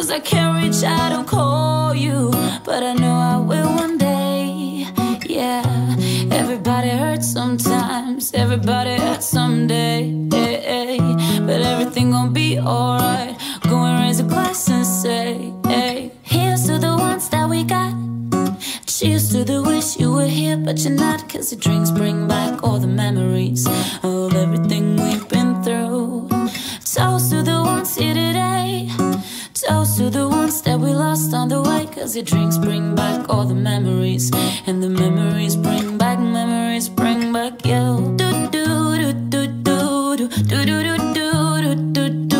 Cause I can't reach out and call you, but I know I will one day. Yeah, everybody hurts sometimes, everybody hurts someday. But everything gon' be alright. Go and raise a glass and say, hey, here's to the ones that we got. Cheers to the wish you were here, but you're not. Cause the drinks bring back all the memories of everything we've been through. Toast to the ones here to the ones that we lost on the way. Cause the drinks bring back all the memories. And the memories bring back, memories bring back you. Do do do do do do do do do.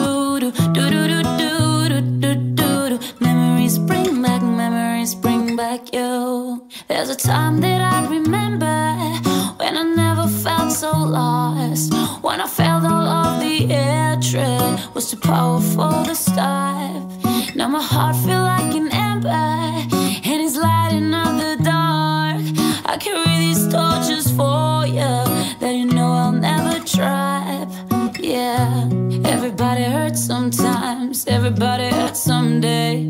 There's a time that I remember when I never felt so lost. When I felt all of the hatred was too powerful to stop. Now my heart feel like an ember and it's lighting up the dark. I carry these torches for you that you know I'll never drop. Yeah, everybody hurts sometimes, everybody hurts someday.